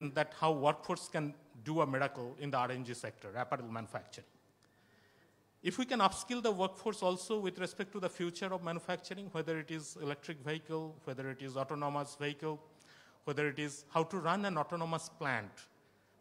that how workforce can do a miracle in the RMG sector, apparel manufacturing. If we can upskill the workforce also with respect to the future of manufacturing, whether it is electric vehicle, whether it is autonomous vehicle, whether it is how to run an autonomous plant,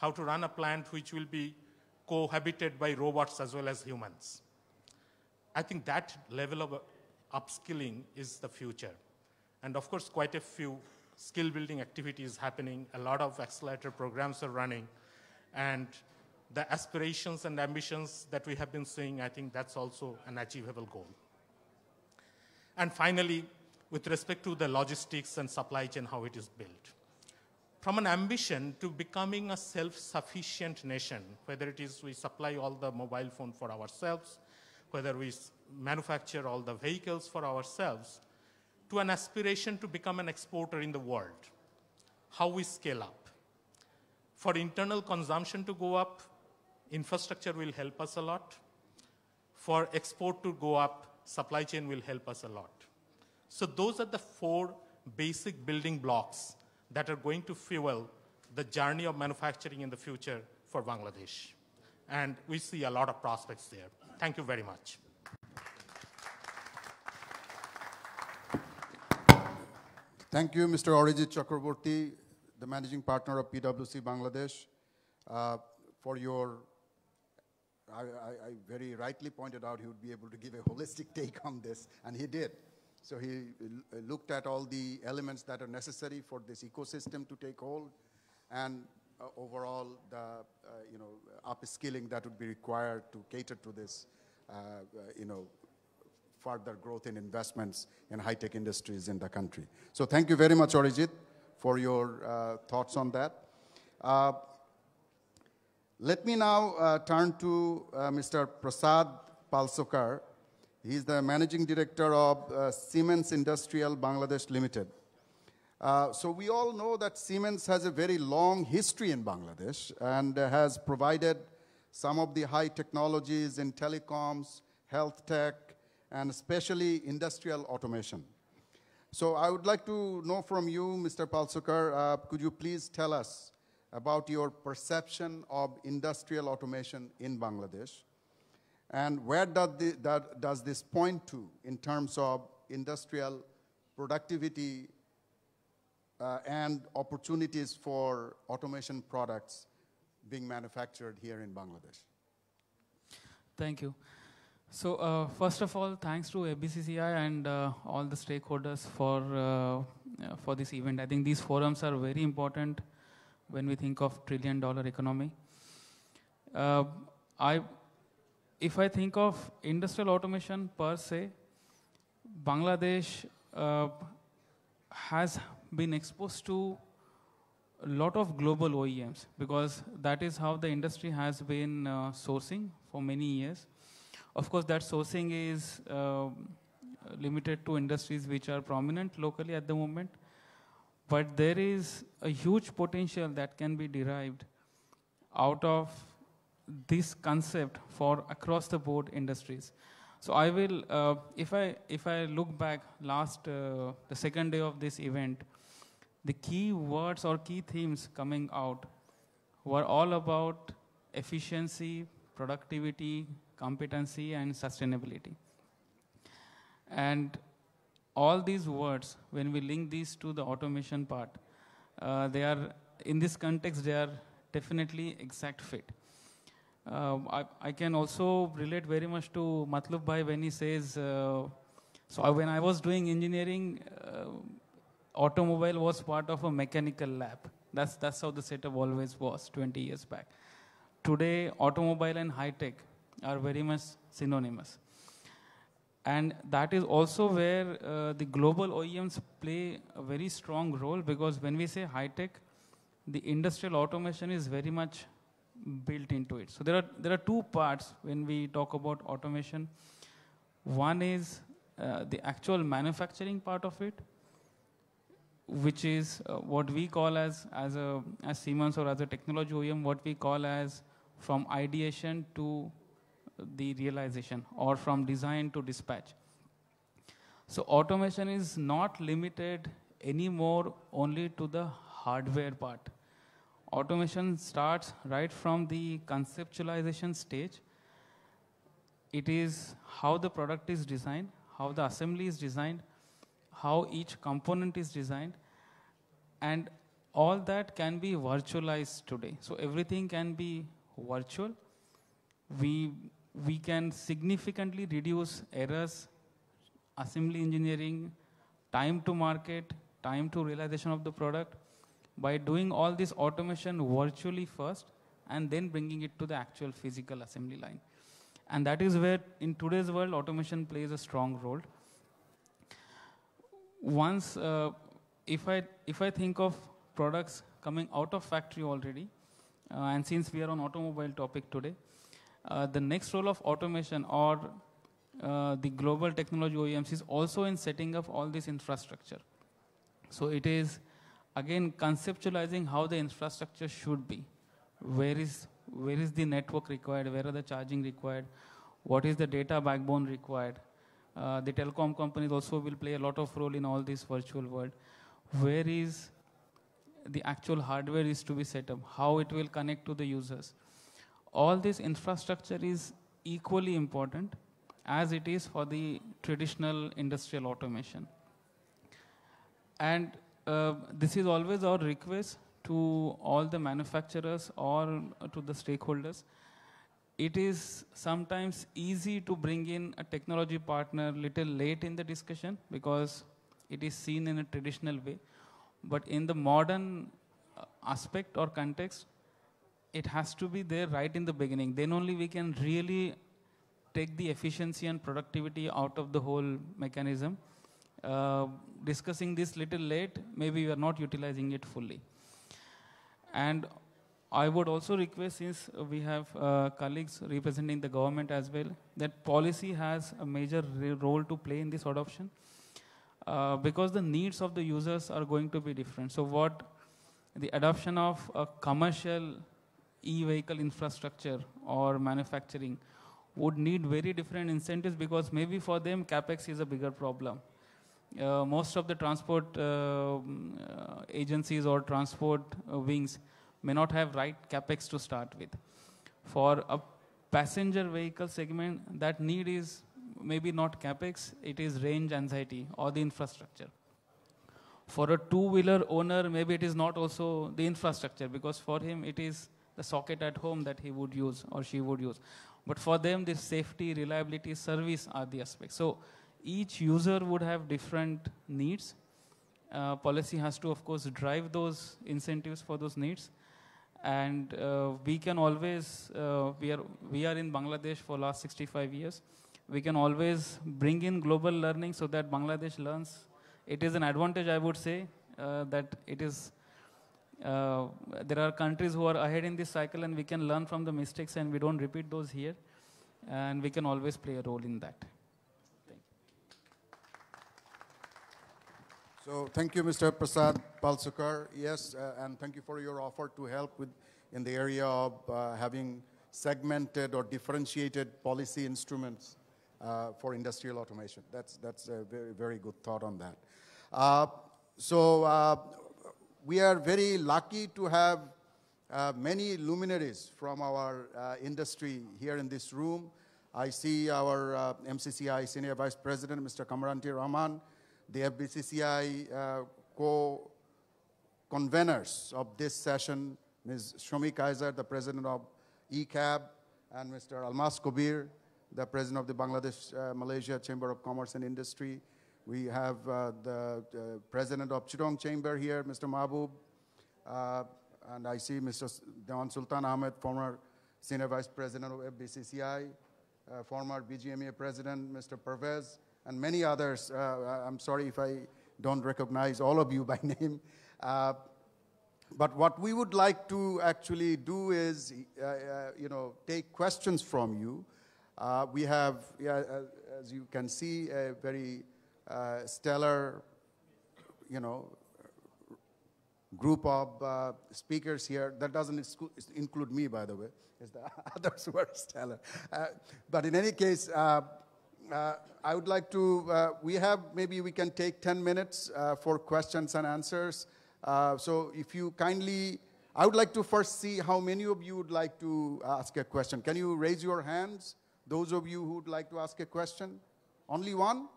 how to run a plant which will be cohabited by robots as well as humans. I think that level of upskilling is the future. And of course, quite a few skill building activities happening, a lot of accelerator programs are running, and the aspirations and ambitions that we have been seeing, I think that's also an achievable goal. And finally, with respect to the logistics and supply chain, how it is built. From an ambition to becoming a self-sufficient nation, whether it is we supply all the mobile phone for ourselves, whether we manufacture all the vehicles for ourselves, to an aspiration to become an exporter in the world. How we scale up. For internal consumption to go up, infrastructure will help us a lot. For export to go up, supply chain will help us a lot. So those are the four basic building blocks that are going to fuel the journey of manufacturing in the future for Bangladesh. And we see a lot of prospects there. Thank you very much. Thank you, Mr. Arijit Chakraborty, the managing partner of PwC Bangladesh, uh, for your. I, I, I, very rightly pointed out he would be able to give a holistic take on this, and he did. So he looked at all the elements that are necessary for this ecosystem to take hold, and uh, overall the uh, you know upskilling that would be required to cater to this uh, uh you know further growth in investments in high-tech industries in the country. So thank you very much, Arijit, for your uh, thoughts on that. Uh, let me now uh, turn to uh, Mr. Prasad Palsokar. He's the managing director of uh, Siemens Industrial Bangladesh Limited. Uh, so we all know that Siemens has a very long history in Bangladesh and has provided some of the high technologies in telecoms, health tech, and especially industrial automation. So I would like to know from you, Mr. Palsukar, uh, could you please tell us about your perception of industrial automation in Bangladesh? And where does, the, that, does this point to in terms of industrial productivity uh, and opportunities for automation products being manufactured here in Bangladesh? Thank you. So uh, first of all, thanks to FBCCI and uh, all the stakeholders for uh, for this event. I think these forums are very important when we think of trillion dollar economy. Uh, I, if I think of industrial automation per se, Bangladesh uh, has been exposed to a lot of global OEMs because that is how the industry has been uh, sourcing for many years of course, that sourcing is uh, limited to industries which are prominent locally at the moment. But there is a huge potential that can be derived out of this concept for across the board industries. So I will, uh, if I if I look back last uh, the second day of this event, the key words or key themes coming out were all about efficiency, productivity, competency, and sustainability. And all these words, when we link these to the automation part, uh, they are, in this context, they are definitely exact fit. Uh, I, I, can also relate very much to Matlub Bhai when he says, uh, so I, when I was doing engineering, uh, automobile was part of a mechanical lab. That's, that's how the setup always was 20 years back. Today, automobile and high tech are very much synonymous. And that is also where uh, the global OEMs play a very strong role because when we say high tech, the industrial automation is very much built into it. So there are, there are two parts when we talk about automation. One is uh, the actual manufacturing part of it, which is uh, what we call as, as, a, as Siemens or as a technology OEM, what we call as from ideation to the realization or from design to dispatch. So automation is not limited anymore only to the hardware part. automation starts right from the conceptualization stage. It is how the product is designed, how the assembly is designed, how each component is designed, and all that can be virtualized today. So everything can be virtual. We, we can significantly reduce errors, assembly engineering, time to market, time to realization of the product by doing all this automation virtually first and then bringing it to the actual physical assembly line. And that is where, in today's world, automation plays a strong role. Once, uh, if, I, if I think of products coming out of factory already, uh, and since we are on automobile topic today, uh, the next role of automation or uh, the global technology OEMs is also in setting up all this infrastructure. So it is again conceptualizing how the infrastructure should be. Where is where is the network required? Where are the charging required? What is the data backbone required? Uh, the telecom companies also will play a lot of role in all this virtual world. Where is the actual hardware is to be set up? How it will connect to the users? All this infrastructure is equally important as it is for the traditional industrial automation. And uh, this is always our request to all the manufacturers or to the stakeholders. It is sometimes easy to bring in a technology partner little late in the discussion because it is seen in a traditional way. But in the modern uh, aspect or context, it has to be there right in the beginning. Then only we can really take the efficiency and productivity out of the whole mechanism. Uh, discussing this little late, maybe we are not utilizing it fully. And I would also request, since we have uh, colleagues representing the government as well, that policy has a major role to play in this adoption. Uh, because the needs of the users are going to be different. So what the adoption of a commercial e-vehicle infrastructure or manufacturing would need very different incentives because maybe for them capex is a bigger problem. Uh, most of the transport uh, uh agencies or transport uh, wings may not have right capex to start with. For a passenger vehicle segment, that need is maybe not capex, it is range anxiety or the infrastructure. For a two-wheeler owner, maybe it is not also the infrastructure because for him it is the socket at home that he would use or she would use. But for them, the safety, reliability, service are the aspects. So each user would have different needs. Uh, policy has to, of course, drive those incentives for those needs. And uh, we can always, uh, we, are, we are in Bangladesh for last 65 years. We can always bring in global learning so that Bangladesh learns. It is an advantage, I would say, uh, that it is uh, there are countries who are ahead in this cycle and we can learn from the mistakes and we don't repeat those here and we can always play a role in that. Thank so thank you, Mr. Prasad Palsukar. Yes, uh, and thank you for your offer to help with in the area of uh, having segmented or differentiated policy instruments uh, for industrial automation. That's, that's a very, very good thought on that. Uh, so uh, we are very lucky to have uh, many luminaries from our uh, industry here in this room. I see our uh, MCCI Senior Vice President, Mr. Kamaranti Rahman, the FBCCI uh, co-conveners of this session, Ms. Shomi Kaiser, the President of ECAB, and Mr. Almas Kobir, the President of the Bangladesh uh, Malaysia Chamber of Commerce and Industry, we have uh, the, the, president of Chittagong Chamber here, Mr. Mahbub, uh, and I see Mr. Dewan Sultan Ahmed, former senior vice president of FBCCI, uh, former BGMA president, Mr. Pervez, and many others. Uh, I'm sorry if I don't recognize all of you by name. Uh, but what we would like to actually do is, uh, you know, take questions from you. we have, yeah, as you can see, a very uh, stellar, you know, group of uh, speakers here. That doesn't include me, by the way. It's the others who are stellar. Uh, but in any case, uh, uh, I would like to, uh, we have, maybe we can take 10 minutes for questions and answers. so if you kindly I would like to first see how many of you would like to ask a question. Can you raise your hands? Those of you who would like to ask a question? Only one?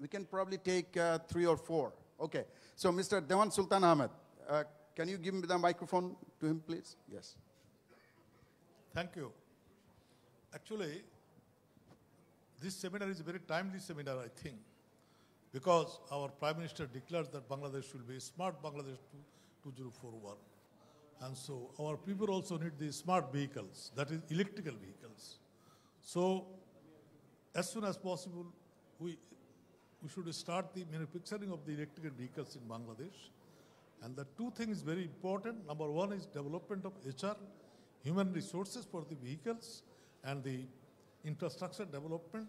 We can probably take uh, three or four. Okay. So, Mr. Dewan Sultan Ahmed, uh, can you give me the microphone to him, please? Yes. Thank you. Actually, this seminar is a very timely seminar, I think, because our Prime Minister declared that Bangladesh will be smart Bangladesh 2041. And so our people also need the smart vehicles, that is electrical vehicles. So as soon as possible, we, we should start the manufacturing of the electrical vehicles in Bangladesh. And the two things very important. Number one is development of HR, human resources for the vehicles, and the infrastructure development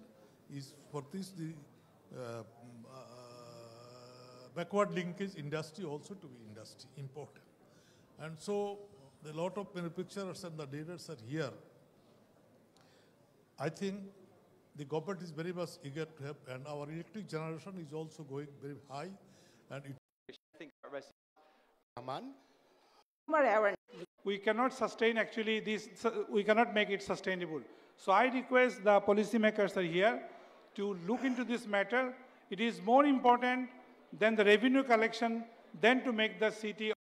is for this the uh, uh, backward linkage industry also to be industry important. And so a lot of manufacturers and the dealers are here. I think the government is very much eager to help, and our electric generation is also going very high, and it I think Rahman. we cannot sustain actually this, we cannot make it sustainable. So I request the policymakers are here to look into this matter. It is more important than the revenue collection than to make the city